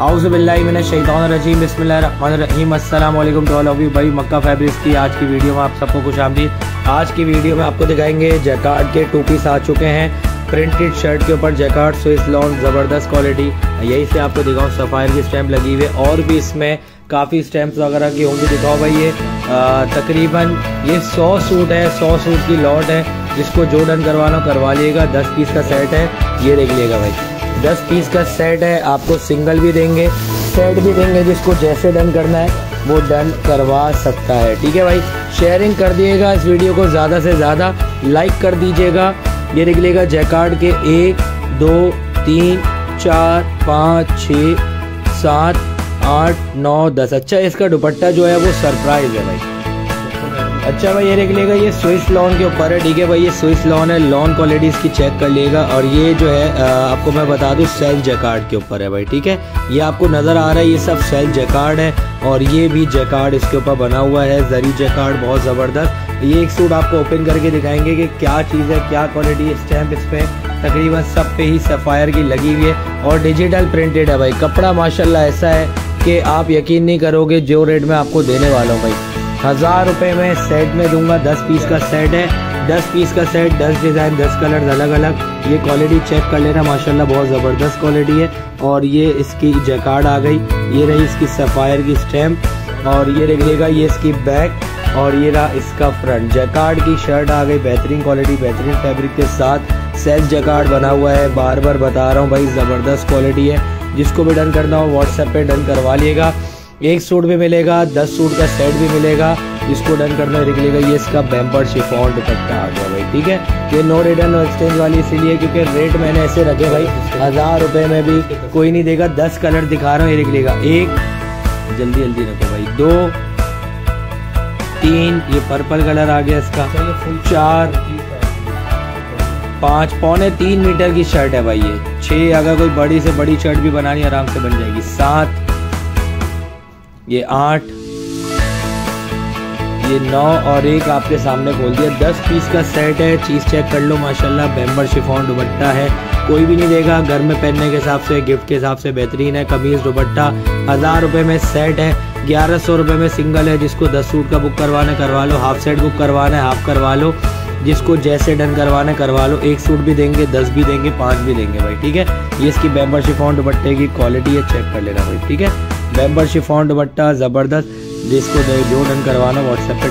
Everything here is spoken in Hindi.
आउज़बिल्लिमिनशैतानरजीम बसमीम अल्लाम टू ऑल ऑफ़ भाई, मक्का फैब्रिक्स की आज की वीडियो में आप सबको खुश आमदीद। आज की वीडियो में आपको दिखाएँगे जैकार्ड के टू पीस आ चुके हैं। प्रिंटेड शर्ट के ऊपर जैकार्ड स्विस लॉन ज़बरदस्त क्वालिटी यही से आपको दिखाऊँ, सफ़ायर की स्टैम्प लगी हुई। है और भी इसमें काफ़ी स्टैम्प्स वगैरह की होंगी, दिखाओ भाई ये। तकरीबन ये सौ सूट है, सौ सूट की लॉट है। जिसको जो डन करवाना करवा लिएगा 10 पीस का सेट है। ये देख लिएगा भाई। 10 पीस का सेट है, आपको सिंगल भी देंगे सेट भी देंगे, जिसको जैसे डन करना है, वो डन करवा सकता है। ठीक है भाई? शेयरिंग कर दिएगा इस वीडियो को ज़्यादा से ज़्यादा। लाइक कर दीजिएगा। ये लीजिएगा जैकार्ड के एक, दो, तीन, चार, पाँच, छ, सात, आठ, नौ, दस। अच्छा इसका दुपट्टा जो है, वो सरप्राइज़ है भाई। अच्छा भाई, ये देख लेगा, ये स्विस लॉन के ऊपर है, ठीक है भाई, ये स्विस लॉन है लॉन क्वालिटी इसकी चेक कर लेगा, और ये जो है आपको मैं बता दूँ सेल जैकार्ड के ऊपर है भाई, ठीक है? ये आपको नज़र आ रहा है, ये सब सेल जैकार्ड है, और ये भी जैकार्ड इसके ऊपर बना हुआ है जरी जैकार्ड बहुत ज़बरदस्त। ये एक सूट आपको ओपन करके दिखाएँगे कि क्या चीज़ है, क्या क्वालिटी स्टैम्प इस पर तकरीबन सब पे ही सफ़ायर की लगी हुई है, और डिजिटल प्रिंटेड है भाई। कपड़ा माशाल्लाह ऐसा है कि आप यकीन नहीं करोगे, जो रेट में आपको देने वाला हूँ भाई। हज़ार रुपये में सेट में दूँगा। दस पीस का सेट है। दस पीस का सेट दस डिज़ाइन दस कलर अलग अलग ये क्वालिटी चेक कर लेना। माशाल्लाह, बहुत ज़बरदस्त क्वालिटी है। और ये इसकी जैकार्ड आ गई। ये रही इसकी सफ़ायर की स्टैम्प और ये देख ये इसकी बैक और ये रहा इसका फ्रंट जैकार्ड की शर्ट आ गई। बेहतरीन क्वालिटी बेहतरीन फैब्रिक के साथ सेल्फ जैकार्ड बना हुआ है। बार बार बता रहा हूँ भाई, ज़बरदस्त क्वालिटी है। जिसको भी डन करना हो व्हाट्सएप पे डन करवा लिएगा। एक सूट भी मिलेगा दस सूट का सेट भी मिलेगा। इसको डन करना निकलेगा ये इसका बेम्पर शिफॉन दुपट्टा आ गया भाई ठीक है? ये नो रिटर्न और एक्सचेंज वाली इसीलिए क्योंकि रेट मैंने ऐसे रखे भाई हज़ार रुपए में भी कोई नहीं देगा दस कलर दिखा रहा हूँ ये निकलेगा एक जल्दी जल्दी रखो भाई। दो तीन ये पर्पल कलर आ गया इसका। चार पाँच पौने तीन मीटर की शर्ट है भाई ये। छः अगर कोई बड़ी से बड़ी शर्ट भी बनानी आराम से बन जाएगी। सात ये आठ, ये नौ और एक आपके सामने खोल दिया। दस पीस का सेट है चीज़ चेक कर लो, माशाल्लाह बेम्बर शिफॉन दुपट्टा है। कोई भी नहीं देगा, घर में पहनने के हिसाब से गिफ्ट के हिसाब से बेहतरीन है। कमीज़, दुपट्टा, हज़ार रुपये में सेट है, ग्यारह सौ रुपये में सिंगल है। जिसको दस सूट का बुक करवाना करवा लो। हाफ़ सेट बुक करवाना है हाफ़ करवा लो। जिसको जैसे डन करवाना करवा लो। एक सूट भी देंगे, दस भी देंगे, पाँच भी देंगे भाई, ठीक है? ये इसकी बेम्बर शिफॉन दुपट्टे की क्वालिटी है चेक कर लेना भाई, ठीक है? मेंबरशिप फॉन्ट दुपट्टा ज़बरदस्त जिसको जो डन करवाना व्हाट्सएप